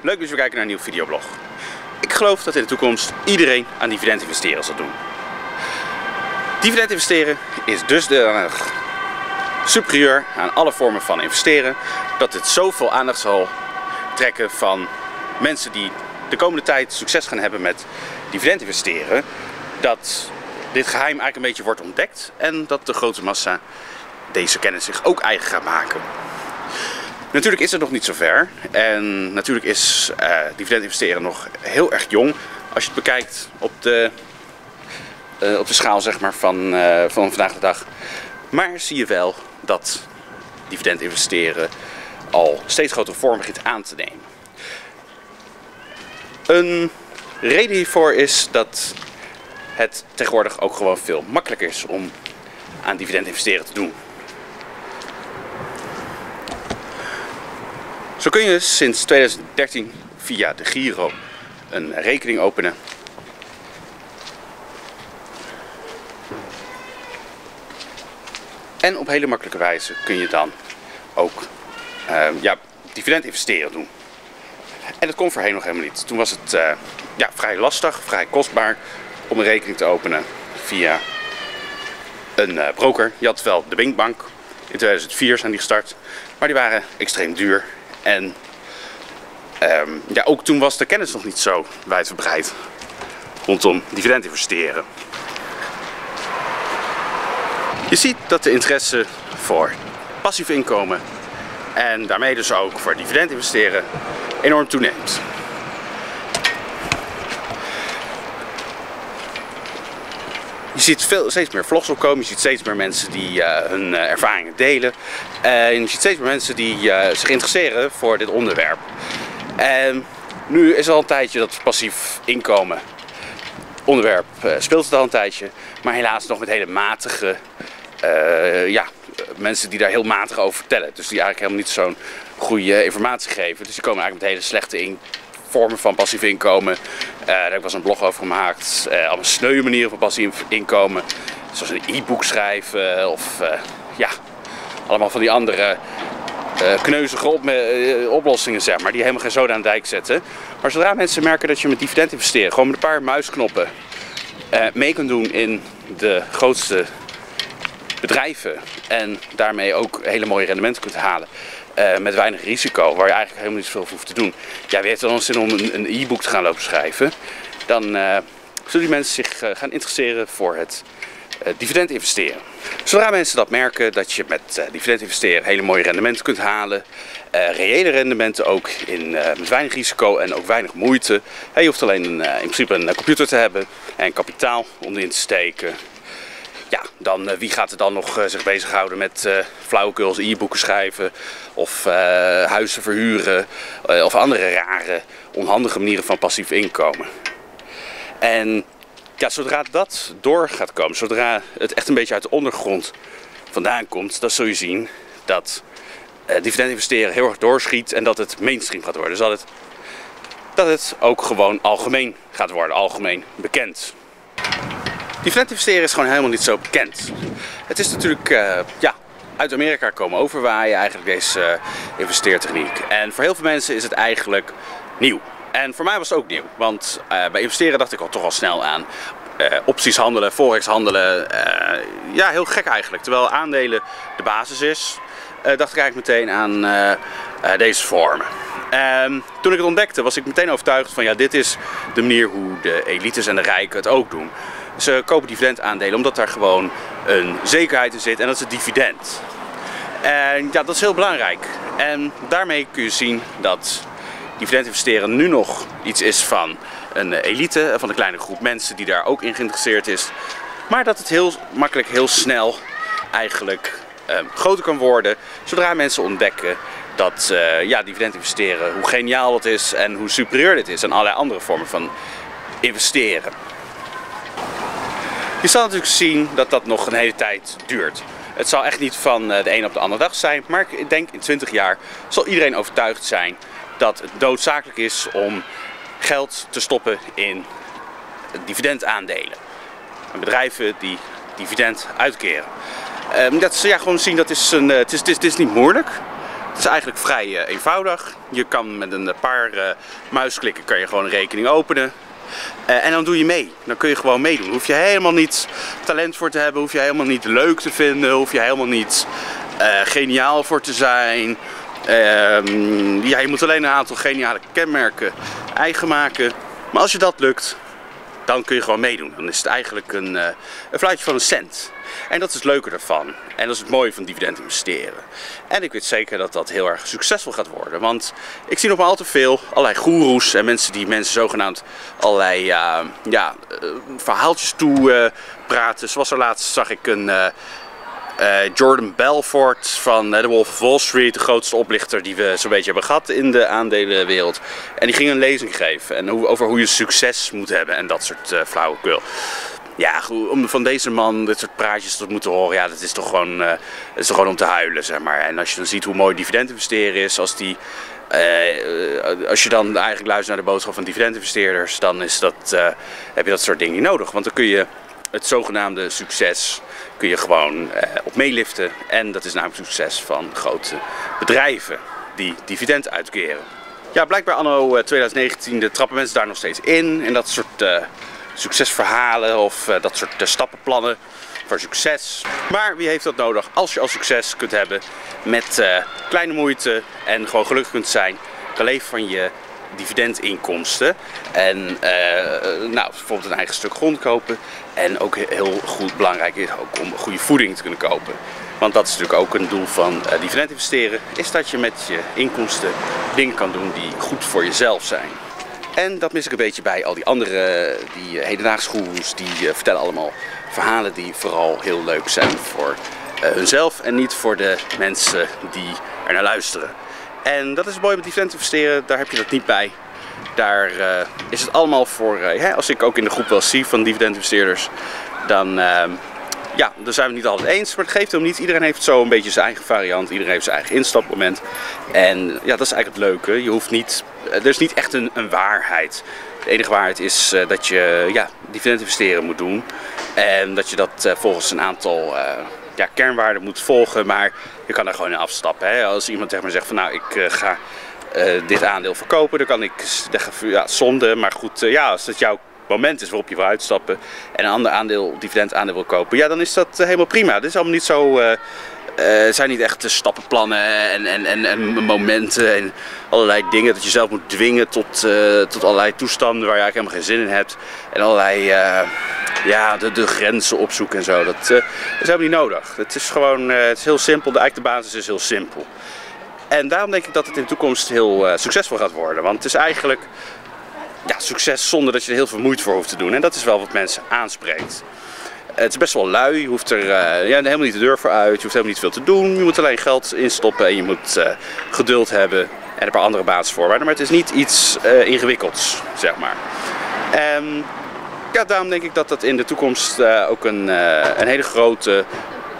Leuk dat je kijken naar een nieuwe videoblog. Ik geloof dat in de toekomst iedereen aan dividend investeren zal doen. Dividend investeren is dusdanig superieur aan alle vormen van investeren dat het zoveel aandacht zal trekken van mensen die de komende tijd succes gaan hebben met dividend investeren, dat dit geheim eigenlijk een beetje wordt ontdekt en dat de grote massa deze kennis zich ook eigen gaat maken. Natuurlijk is het nog niet zo ver. En natuurlijk is uh, dividend investeren nog heel erg jong. Als je het bekijkt op de, uh, op de schaal zeg maar, van, uh, van vandaag de dag. Maar zie je wel dat dividend investeren al steeds grotere vorm begint aan te nemen. Een reden hiervoor is dat het tegenwoordig ook gewoon veel makkelijker is om aan dividend investeren te doen. Zo kun je sinds 2013 via de Giro een rekening openen. En op hele makkelijke wijze kun je dan ook uh, ja, dividend investeren doen. En dat kon voorheen nog helemaal niet. Toen was het uh, ja, vrij lastig, vrij kostbaar om een rekening te openen via een uh, broker. Je had wel de Binkbank. In 2004 zijn die gestart. Maar die waren extreem duur en um, ja, ook toen was de kennis nog niet zo wijdverbreid rondom dividend investeren. Je ziet dat de interesse voor passief inkomen en daarmee dus ook voor dividend investeren enorm toeneemt. Je ziet veel, steeds meer vlogs opkomen, je ziet steeds meer mensen die uh, hun uh, ervaringen delen. En je ziet steeds meer mensen die zich interesseren voor dit onderwerp. En nu is al een tijdje dat passief inkomen onderwerp speelt al een tijdje. Maar helaas nog met hele matige, ja, mensen die daar heel matig over vertellen. Dus die eigenlijk helemaal niet zo'n goede informatie geven. Dus die komen eigenlijk met hele slechte vormen van passief inkomen. Uh, daar was een blog over gemaakt. Uh, allemaal sneuwe manieren van passief inkomen. Zoals een e-book schrijven of uh, ja, allemaal van die andere kneuzige op oplossingen zeg maar. Die helemaal geen zoden aan de dijk zetten. Maar zodra mensen merken dat je met dividend investeren, gewoon met een paar muisknoppen mee kunt doen in de grootste bedrijven en daarmee ook hele mooie rendementen kunt halen. Uh, met weinig risico, waar je eigenlijk helemaal niet zoveel hoeft te doen. Ja, wie heeft dan zin om een e-book te gaan lopen schrijven? Dan uh, zullen die mensen zich uh, gaan interesseren voor het dividend investeren. Zodra mensen dat merken, dat je met dividend investeren hele mooie rendementen kunt halen, reële rendementen ook in, met weinig risico en ook weinig moeite. je hoeft alleen een, in principe een computer te hebben en kapitaal om erin te steken ja, dan uh, wie gaat er dan nog uh, zich bezighouden met uh, e-boeken schrijven of huizen verhuren of andere rare, onhandige manieren van passief inkomen. En ja, zodra dat door gaat komen, zodra het echt een beetje uit de ondergrond vandaan komt, dan zul je zien dat dividend investeren heel erg doorschiet en dat het mainstream gaat worden. Dus dat het, dat het ook gewoon algemeen gaat worden, algemeen bekend. Dividend investeren is gewoon helemaal niet zo bekend. Het is natuurlijk uh, ja, uit Amerika komen overwaaien eigenlijk deze uh, investeertechniek. En voor heel veel mensen is het eigenlijk nieuw. En voor mij was het ook nieuw. Want uh, bij investeren dacht ik al toch al snel aan opties handelen, forex handelen. ja, heel gek eigenlijk. Terwijl aandelen de basis is, dacht ik eigenlijk meteen aan deze vormen. En toen ik het ontdekte was ik meteen overtuigd van ja, dit is de manier hoe de elites en de rijken het ook doen. Ze kopen dividendaandelen omdat daar gewoon een zekerheid in zit en dat is het dividend. En ja, dat is heel belangrijk. En daarmee kun je zien dat dividend investeren nu nog iets is van een elite, van een kleine groep mensen die daar ook in geïnteresseerd is. Maar dat het heel makkelijk, heel snel eigenlijk uh, groter kan worden zodra mensen ontdekken dat uh, ja, dividend investeren, hoe geniaal dat is en hoe superieur dit is aan allerlei andere vormen van investeren. Je zal natuurlijk zien dat dat nog een hele tijd duurt. Het zal echt niet van eh, de een op de andere dag zijn, maar ik denk in 20 jaar zal iedereen overtuigd zijn dat het noodzakelijk is om geld te stoppen in dividendaandelen. Bedrijven die dividend uitkeren. Um, dat ze ja, gewoon zien dat is een, uh, het, is, het, is, niet moeilijk. Het is eigenlijk vrij eenvoudig. Je kan met een paar muisklikken kan je gewoon een rekening openen. En dan doe je mee. Dan kun je gewoon meedoen. Hoef je helemaal niet talent voor te hebben. Hoef je helemaal niet leuk te vinden. Hoef je helemaal niet geniaal voor te zijn. Ehm, ja, je moet alleen een aantal geniale kenmerken eigen maken. Maar als je dat lukt, dan kun je gewoon meedoen. Dan is het eigenlijk een, uh, een fluitje van een cent. En dat is het leuke ervan. En dat is het mooie van dividend investeren. En ik weet zeker dat dat heel erg succesvol gaat worden. Want ik zie nog maar al te veel allerlei goeroes en mensen die mensen zogenaamd allerlei uh, ja, uh, verhaaltjes toe praten. Zoals er laatst zag ik een Jordan Belfort van uh, de Wolf of Wall Street, de grootste oplichter die we zo'n beetje hebben gehad in de aandelenwereld. En die ging een lezing geven en over hoe je succes moet hebben en dat soort uh, flauwekul. Ja, om van deze man dit soort praatjes te moeten horen, ja, dat is toch gewoon, is toch gewoon om te huilen, zeg maar. En als je dan ziet hoe mooi dividend investeren is, als die als je dan eigenlijk luistert naar de boodschap van dividendinvesteerders, dan is dat, heb je dat soort dingen niet nodig. Want dan kun je het zogenaamde succes kun je gewoon uh, op meeliften. En dat is namelijk succes van grote bedrijven die dividend uitkeren. Ja, blijkbaar anno 2019 de trappen mensen daar nog steeds in. En dat soort uh, succesverhalen of dat soort stappenplannen voor succes. Maar wie heeft dat nodig als je al succes kunt hebben met kleine moeite en gewoon gelukkig kunt zijn. Leven van je dividendinkomsten. En uh, nou, bijvoorbeeld een eigen stuk grond kopen. En ook heel goed belangrijk is ook om goede voeding te kunnen kopen. Want dat is natuurlijk ook een doel van uh, dividend investeren. Is dat je met je inkomsten dingen kan doen die goed voor jezelf zijn. En dat mis ik een beetje bij al die andere, die hedendaagse goeroes, die uh, vertellen allemaal verhalen die vooral heel leuk zijn voor hunzelf en niet voor de mensen die er naar luisteren. En dat is mooi met dividend investeren, daar heb je dat niet bij. Daar uh, is het allemaal voor, uh, hè, als ik ook in de groep wel zie van dividendinvesteerders, dan, uh, ja, dan zijn we het niet altijd eens. Maar het geeft hem niet. Iedereen heeft zo een beetje zijn eigen variant. Iedereen heeft zijn eigen instapmoment. En ja, dat is eigenlijk het leuke. Je hoeft niet, er is niet echt een, een waarheid. De enige waarheid is dat je ja, dividend investeren moet doen. En dat je dat volgens een aantal ja, kernwaarden moet volgen. Maar je kan er gewoon in afstappen. Hè? Als iemand tegen me zegt van nou ik ga dit aandeel verkopen, dan kan ik zeggen ja, zonde. Maar goed, ja, als het jouw moment is waarop je wil uitstappen en een ander aandeel, dividendaandeel wil kopen, ja dan is dat helemaal prima. Dit is allemaal niet zo... Uh, zijn niet echt stappenplannen en, en, en, en, momenten en allerlei dingen dat je zelf moet dwingen tot, uh, tot allerlei toestanden waar je eigenlijk helemaal geen zin in hebt. En allerlei uh, ja, de, de grenzen opzoeken en zo. Dat, dat is helemaal niet nodig. Het is gewoon het is heel simpel. De, eigenlijk de basis is heel simpel. En daarom denk ik dat het in de toekomst heel succesvol gaat worden. Want het is eigenlijk ja, succes zonder dat je er heel veel moeite voor hoeft te doen. En dat is wel wat mensen aanspreekt. Het is best wel lui, je hoeft er ja, helemaal niet de deur voor uit, je hoeft helemaal niet veel te doen. Je moet alleen geld instoppen en je moet geduld hebben en een paar andere basisvoorwaarden. Maar het is niet iets ingewikkelds, zeg maar. En ja, daarom denk ik dat dat in de toekomst ook een, een hele grote,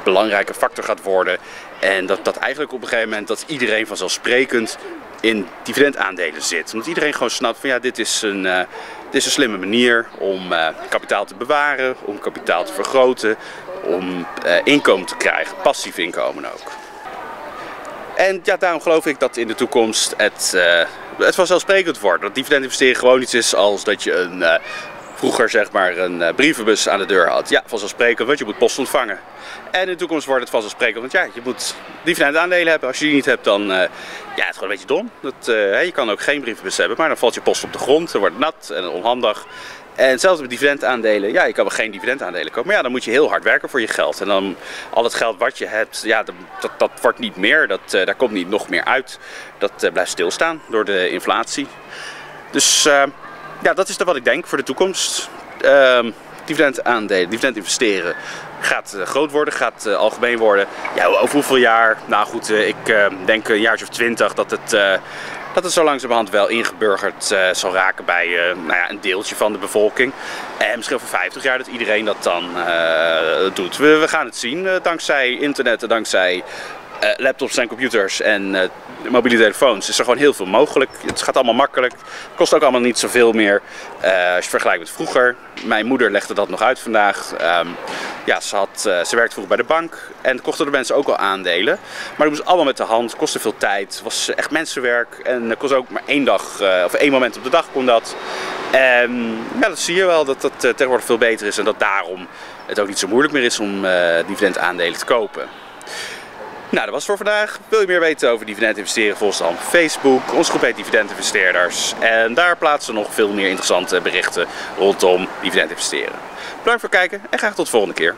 belangrijke factor gaat worden. En dat, dat eigenlijk op een gegeven moment dat iedereen vanzelfsprekend in dividendaandelen zit. Omdat iedereen gewoon snapt van ja, dit is een, uh, dit is een slimme manier om kapitaal te bewaren, om kapitaal te vergroten, om inkomen te krijgen, passief inkomen ook. En ja, daarom geloof ik dat in de toekomst het, het vanzelfsprekend wordt. Dat dividend investeren gewoon iets is als dat je een, vroeger zeg maar een brievenbus aan de deur had. Ja, vanzelfsprekend, want je moet post ontvangen. En in de toekomst wordt het vanzelfsprekend, want ja, je moet dividendaandelen hebben. Als je die niet hebt, dan uh, ja, het is gewoon een beetje dom. Dat, uh, je kan ook geen brievenbus hebben, maar dan valt je post op de grond, dan wordt het nat en onhandig. En hetzelfde met dividendaandelen. Ja, je kan wel geen dividendaandelen kopen, maar ja, dan moet je heel hard werken voor je geld. En dan al het geld wat je hebt, ja, dat, dat, wordt niet meer. Dat, uh, daar komt niet nog meer uit. Dat blijft stilstaan door de inflatie. Dus ja, dat is dan wat ik denk voor de toekomst. Ehm, dividend aandelen, dividend investeren gaat uh, groot worden, gaat uh, algemeen worden. Ja, over hoeveel jaar? Nou goed, uh, ik denk een jaartje of twintig dat het, dat het zo langzamerhand wel ingeburgerd zal raken bij nou ja, een deeltje van de bevolking. En misschien over 50 jaar dat iedereen dat dan doet. We, we, gaan het zien, dankzij internet en dankzij eh, laptops en computers en eh, mobiele telefoons is er gewoon heel veel mogelijk. Het gaat allemaal makkelijk. Kost ook allemaal niet zoveel meer uh, als je vergelijkt met vroeger. Mijn moeder legde dat nog uit vandaag. Ehm, ja, ze, had, ze werkte vroeger bij de bank en kochten de mensen ook al aandelen. Maar dat moest allemaal met de hand, kostte veel tijd, was echt mensenwerk en het kost ook maar één dag of één moment op de dag kon dat. En ja, dat zie je wel dat dat tegenwoordig veel beter is en dat daarom het ook niet zo moeilijk meer is om dividendaandelen te kopen. Nou, dat was voor vandaag. Wil je meer weten over dividend investeren, volg dan Facebook. Onze groep heet Dividend Investeerders. En daar plaatsen we nog veel meer interessante berichten rondom dividend investeren. Bedankt voor het kijken en graag tot de volgende keer.